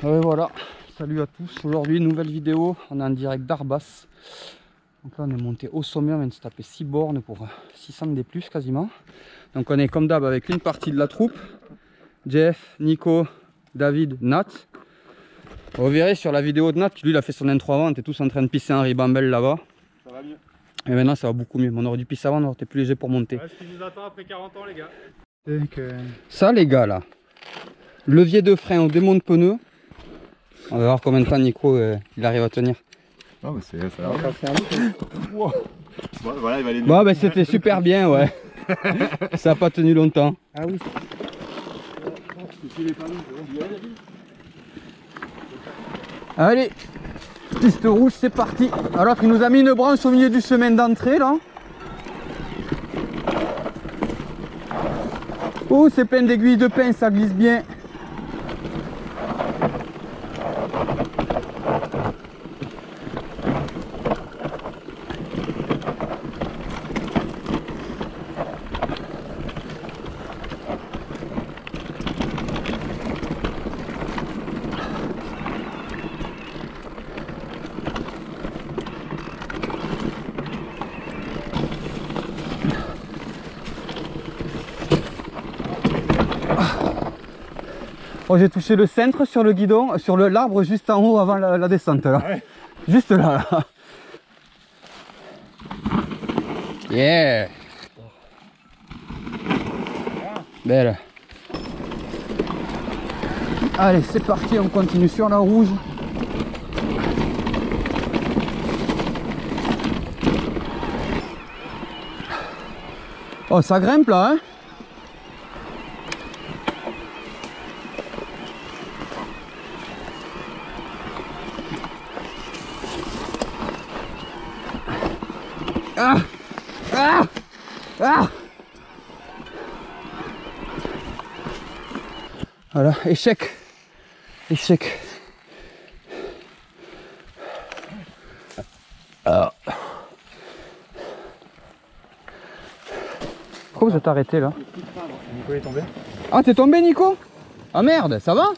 Ouais, voilà, salut à tous. Aujourd'hui, nouvelle vidéo. On est en direct d'Arbas. Donc là, on est monté au sommet. On vient de se taper 6 bornes pour 600 des plus quasiment. Donc on est comme d'hab avec une partie de la troupe. Jeff, Nico, David, Nat. Vous verrez sur la vidéo de Nat, lui il a fait son intro avant, on était tous en train de pisser un ribambelle là-bas. Ça va mieux. Et maintenant ça va beaucoup mieux. On aurait dû pisser avant, on aurait été plus léger pour monter. Ouais, ce qui nous attend après 40 ans, les gars. Ça les gars là, levier de frein au démon de pneus. On va voir combien de temps Nico euh, il arrive à tenir. Non, mais c'est ça. Wow. Voilà, il va aller. Bon ben c'était super bien ouais. ça a pas tenu longtemps. Ah oui. Allez, piste rouge, c'est parti. Alors il nous a mis une branche au milieu du chemin d'entrée là. Oh, c'est plein d'aiguilles de pin, ça glisse bien. Oh, j'ai touché le centre sur le guidon, sur le- l'arbre juste en haut avant la, la descente là. Ouais. Juste là, là. Yeah. Belle. Allez, c'est parti, on continue sur la rouge. Oh, ça grimpe là, hein Ah Ah Ah Voilà, échec. Échec. Ah. Pourquoi vous êtes arrêté là? Nico est tombé. Ah t'es tombé Nico? Ah merde, ça va?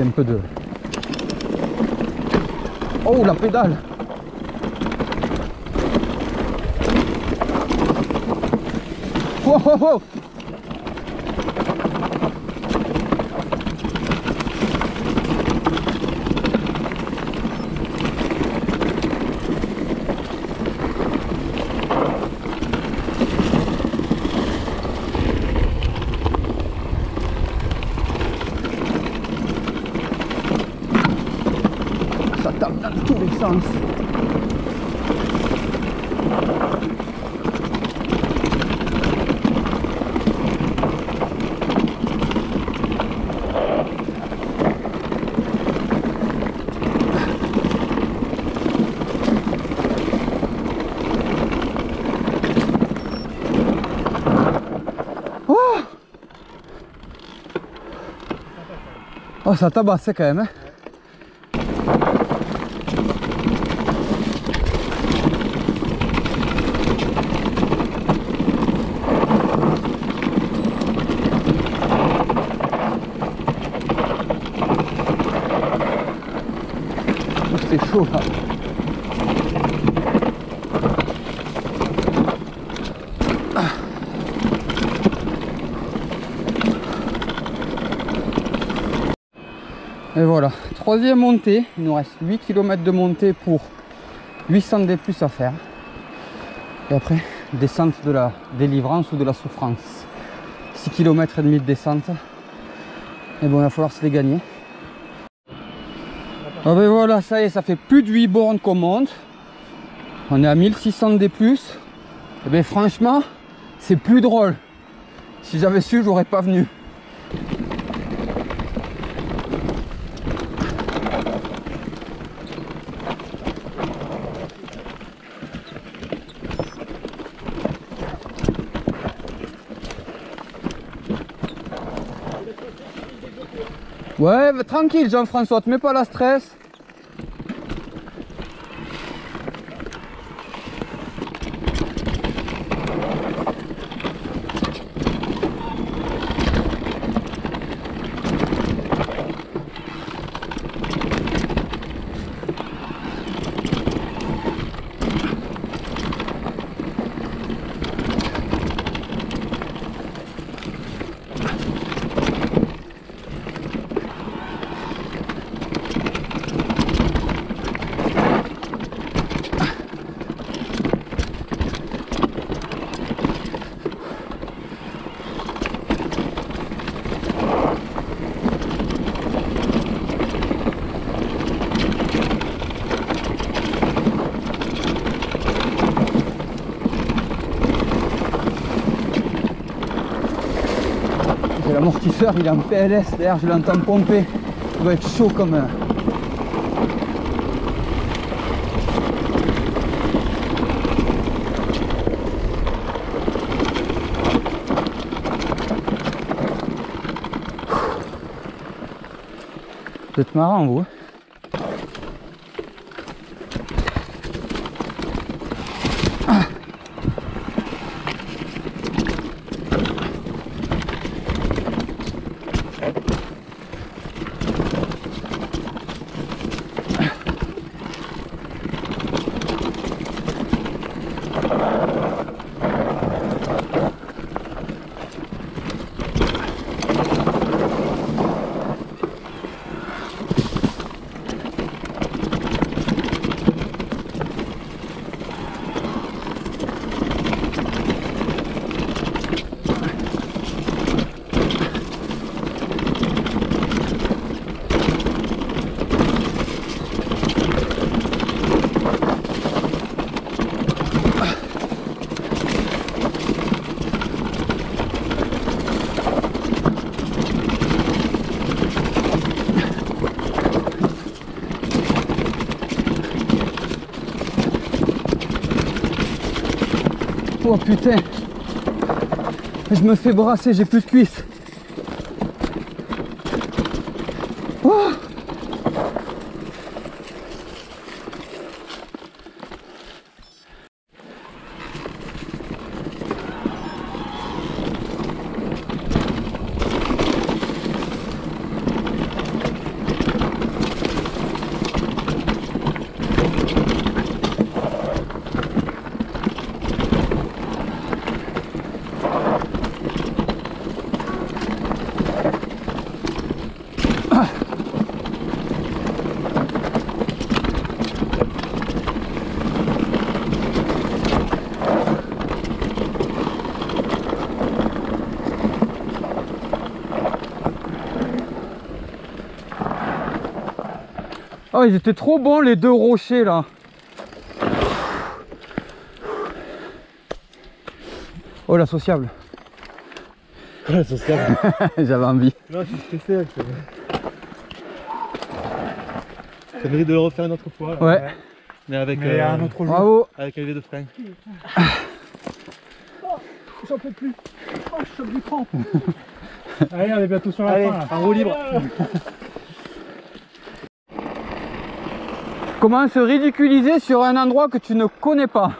Un peu de... Oh la pédale. Oh Ça tape dans tous les sens. Oh Oh, ça c'est chaud là. Et voilà, troisième montée, il nous reste 8 km de montée pour 800 des plus à faire. Et après, descente de la délivrance ou de la souffrance. 6 km et demi de descente. Et bon, il va falloir se les gagner. Ah ben voilà, ça y est, ça fait plus de 8 bornes qu'on monte. On est à 1600 des plus. Et ben franchement, c'est plus drôle. Si j'avais su, j'aurais pas venu. Ouais, tranquille Jean-François, te mets pas la stress. Il est en PLS, d'ailleurs je l'entends pomper. Il doit être chaud comme... Vous êtes marrant vous. Oh putain Je me fais brasser, j'ai plus de cuisses. Oh, ils étaient trop bons les deux rochers là. Oh, la sociable. J'avais envie. Non, je suis stressé avec ça. Ça mérite de le refaire une autre fois. là. Ouais. Mais avec, Mais euh, un autre jour. Bravo. avec un levier de frein. J'en peux plus. Oh, je chope du crampe. Allez, on est bientôt sur la Allez, fin. là. en roue libre. Comment se ridiculiser sur un endroit que tu ne connais pas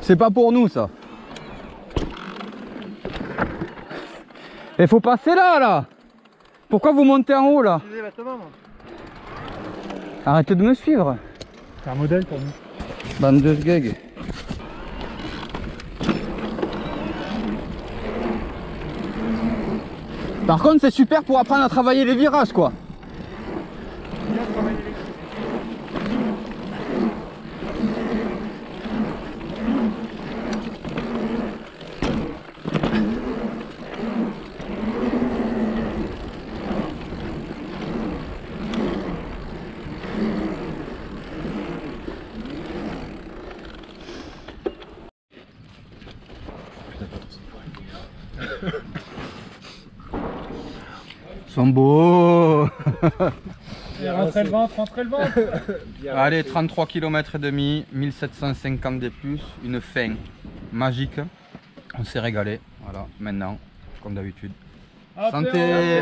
C'est pas pour nous ça. Il faut passer là là. Pourquoi vous montez en haut là? Arrêtez de me suivre. C'est un modèle pour nous. Bande de sgeg. Par contre, c'est super pour apprendre à travailler les virages, quoi. Sont beaux Et rentrez le ventre, rentrez le ventre. Allez, 33 km et demi, 1750 des plus, une fin magique. On s'est régalé, voilà, maintenant, comme d'habitude. Santé